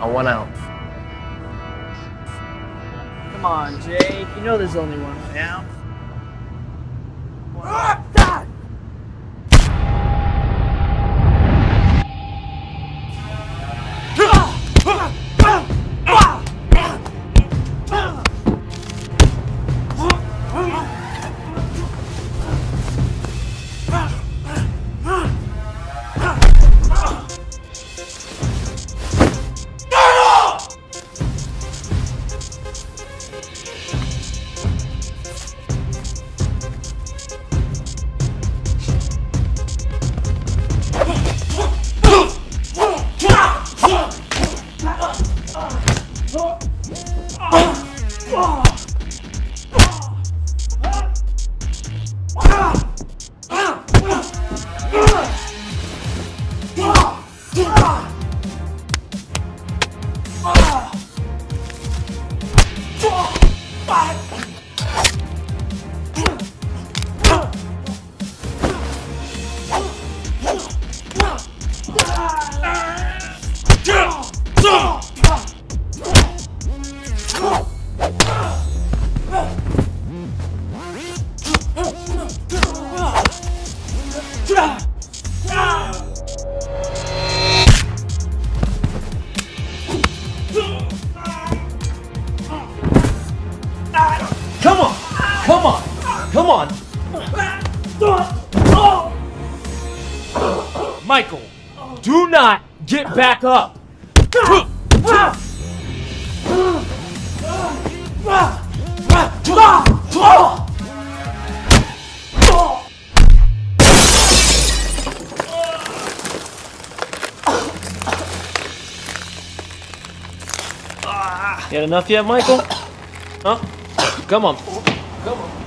I want out. Come on, Jake. You know there's only one way out. Come Come on! Michael, do not get back up! You had enough yet, Michael? Huh? Come on. Come on.